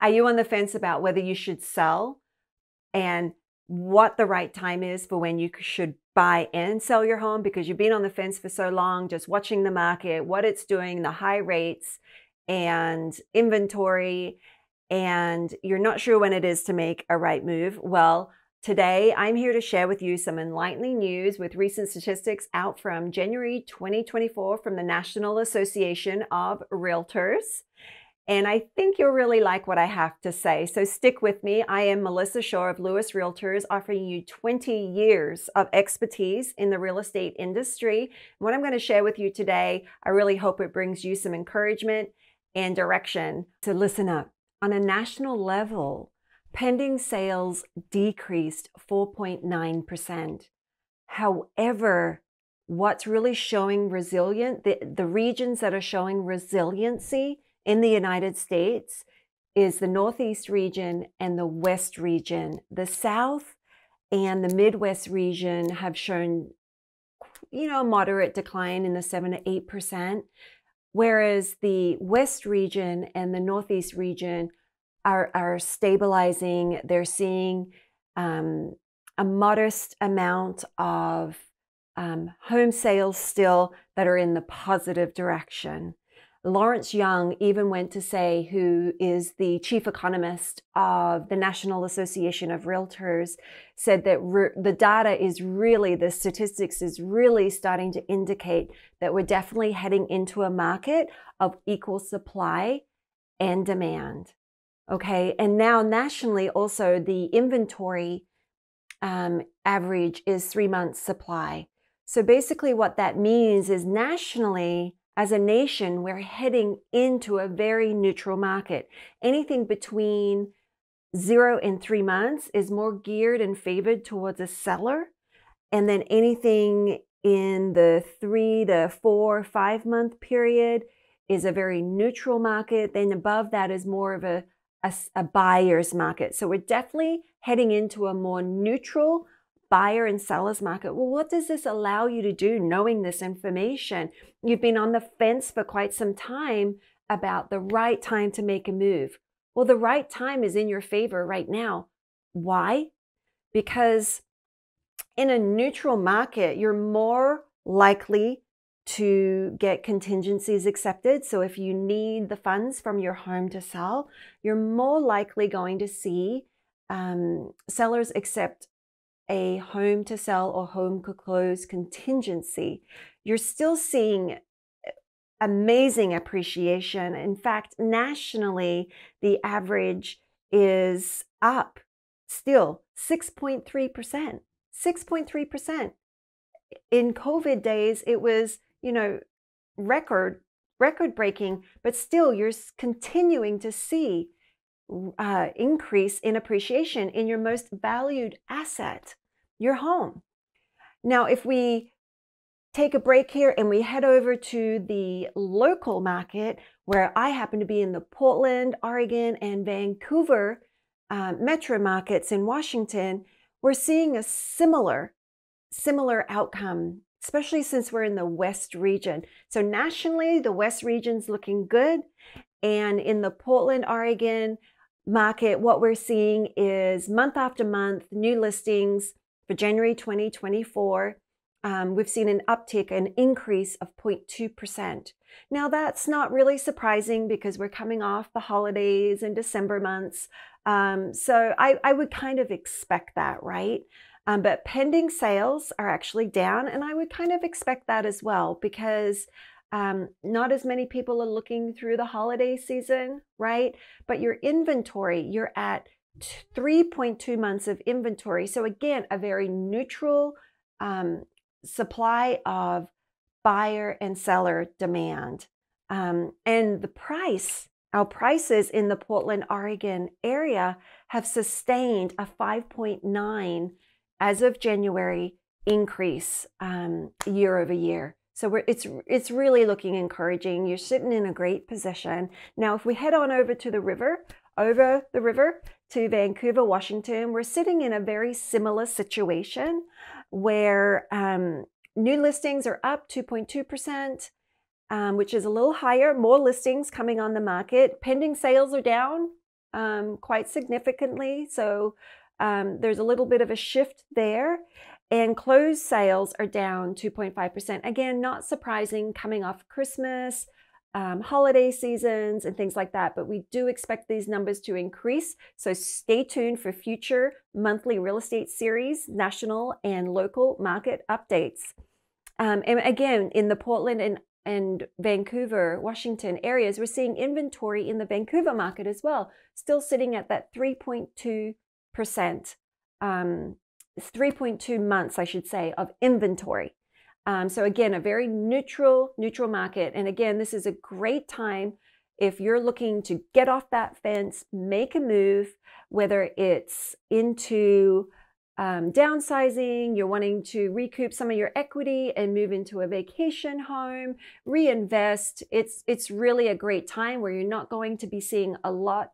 Are you on the fence about whether you should sell and what the right time is for when you should buy and sell your home because you've been on the fence for so long, just watching the market, what it's doing, the high rates and inventory, and you're not sure when it is to make a right move? Well, Today, I'm here to share with you some enlightening news with recent statistics out from January 2024 from the National Association of Realtors. And I think you'll really like what I have to say. So stick with me. I am Melissa Shaw of Lewis Realtors, offering you 20 years of expertise in the real estate industry. What I'm going to share with you today, I really hope it brings you some encouragement and direction to listen up. On a national level, pending sales decreased 4.9%. However, what's really showing resilient, the, the regions that are showing resiliency in the United States is the Northeast region and the West region. The South and the Midwest region have shown, you know, moderate decline in the 7 to 8%, whereas the West region and the Northeast region are, are stabilizing. They're seeing um, a modest amount of um, home sales still that are in the positive direction. Lawrence Yun even went to say, who is the chief economist of the National Association of Realtors, said that re- the data is really, the statistics is really starting to indicate that we're definitely heading into a market of equal supply and demand. Okay. And now nationally, also the inventory um, average is three months supply. So basically, what that means is nationally, as a nation, we're heading into a very neutral market. Anything between zero and three months is more geared and favored towards a seller. And then anything in the three to four, five month period is a very neutral market. Then above that is more of a a, a buyer's market. So we're definitely heading into a more neutral buyer and seller's market. Well, what does this allow you to do knowing this information? You've been on the fence for quite some time about the right time to make a move. Well, the right time is in your favor right now. Why? Because in a neutral market, you're more likely to get contingencies accepted. So if you need the funds from your home to sell, you're more likely going to see um, sellers accept a home to sell or home to close contingency. You're still seeing uh, amazing appreciation. In fact, nationally, the average is up still 6.3%. 6.3%. In COVID days, it was you know, record record breaking, but still you're continuing to see uh, increase in appreciation in your most valued asset, your home. Now, if we take a break here and we head over to the local market, where I happen to be in the Portland, Oregon, and Vancouver uh, metro markets in Washington, we're seeing a similar similar outcome especially since we're in the West region. So nationally, the West region's looking good. And in the Portland, Oregon market, what we're seeing is month after month, new listings for January 2024. Um, we've seen an uptick, an increase of 0.2%. Now, that's not really surprising because we're coming off the holidays and December months. Um, so I, I would kind of expect that, right? Um, but pending sales are actually down, and I would kind of expect that as well because um, not as many people are looking through the holiday season, right? But your inventory, you're at 3.2 months of inventory. So, again, a very neutral um, supply of buyer and seller demand. Um, and the price, our prices in the Portland, Oregon area have sustained a 5.9 as of January increase um, year over year. So it's it's really looking encouraging. You're sitting in a great position. Now, if we head on over to the river, over the river to Vancouver, Washington, we're sitting in a very similar situation where um, new listings are up 2.2 percent. Um, which is a little higher, more listings coming on the market. Pending sales are down um, quite significantly. So um, there's a little bit of a shift there. And closed sales are down 2.5%. Again, not surprising coming off Christmas, um, holiday seasons, and things like that. But we do expect these numbers to increase. So stay tuned for future monthly real estate series, national and local market updates. Um, and again, in the Portland and and Vancouver, Washington areas, we're seeing inventory in the Vancouver market as well, still sitting at that 3.2%, um, 3.2 months, I should say, of inventory. Um, so again, a very neutral, neutral market. And again, this is a great time if you're looking to get off that fence, make a move, whether it's into um, downsizing, you're wanting to recoup some of your equity and move into a vacation home, reinvest. It's it's really a great time where you're not going to be seeing a lot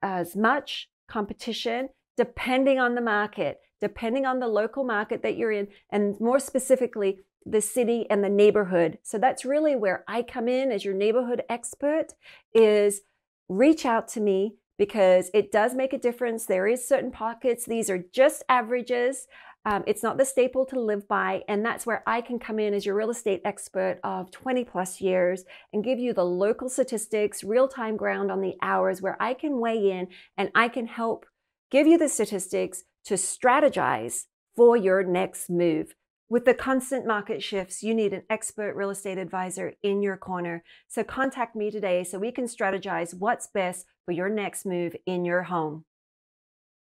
as much competition depending on the market, depending on the local market that you're in, and more specifically, the city and the neighborhood. So that's really where I come in as your neighborhood expert is reach out to me because it does make a difference. There is certain pockets. These are just averages. Um, it's not the staple to live by. And that's where I can come in as your real estate expert of 20 plus years and give you the local statistics, real time ground on the hours where I can weigh in and I can help give you the statistics to strategize for your next move. With the constant market shifts, you need an expert real estate advisor in your corner. So contact me today so we can strategize what's best for your next move in your home.